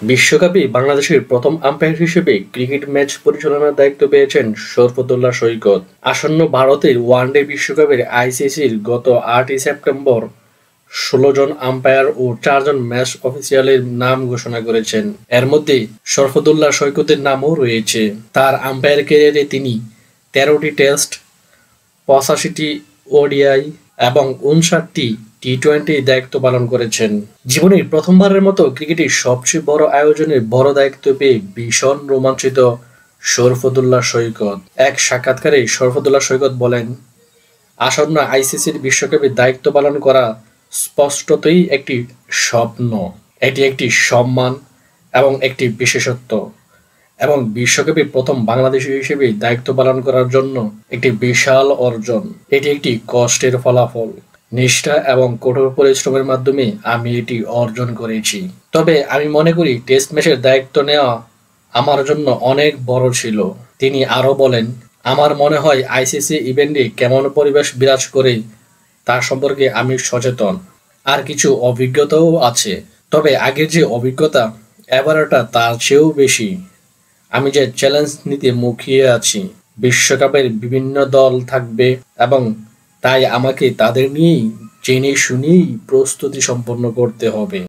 বিশ্বকাপে বাংলাদেশের প্রথম আম্পায়ার হিসেবে ক্রিকেট ম্যাচ পরিচালনার দায়িত্ব পেয়েছেন শরফতুল্লাহ সৈকত। আসন্ন ভারতের ওয়ানডে বিশ্বকাপের আইসিসির গত আটই সেপ্টেম্বর ষোলো জন আম্পায়ার ও চারজন ম্যাচ অফিসিয়ালের নাম ঘোষণা করেছেন। এর মধ্যে শরফতুল্লাহ সৈকতের নামও রয়েছে। তার আম্পায়ার ক্যারিয়ারে তিনি তেরোটি টেস্ট পঁচাশিটি ওডিআই এবং উনষাটটি টি টোয়েন্টি দায়িত্ব পালন করেছেন। জীবনের প্রথমবারের মতো ক্রিকেটের সবচেয়ে বড় আয়োজনের বড় দায়িত্ব পেয়ে ভীষণ রোমাঞ্চিত শরফতুল্লাহ সৈকত। এক সাক্ষাৎকারে শরফতুল্লাহ সৈকত বলেন, আসন্ন আইসিসির বিশ্বকাপে দায়িত্ব পালন করা স্পষ্টতই একটি স্বপ্ন। এটি একটি সম্মান এবং একটি বিশেষত্ব। এবং বিশ্বকাপে প্রথম বাংলাদেশি হিসেবে দায়িত্ব পালন করার জন্য একটি বিশাল অর্জন। এটি একটি কষ্টের ফলাফল। নিষ্ঠা এবং কঠোর পরিশ্রমের মাধ্যমে আমি এটি অর্জন করেছি। তবে আমি মনে করি টেস্ট ম্যাচের দায়িত্ব নেওয়া আমার জন্য অনেক বড় ছিল। তিনি আরও বলেন, আমার মনে হয় আইসিসি ইভেন্টে কেমন পরিবেশ বিরাজ করে তার সম্পর্কে আমি সচেতন। আর কিছু অভিজ্ঞতাও আছে। তবে আগের যে অভিজ্ঞতা, এবারটা তার চেয়েও বেশি। আমি যে চ্যালেঞ্জ নিতে মুখিয়ে আছি, বিশ্বকাপের বিভিন্ন দল থাকবে এবং তাই আমাকে তাদের নিয়েই জেনে শুনেই প্রস্তুতি সম্পন্ন করতে হবে।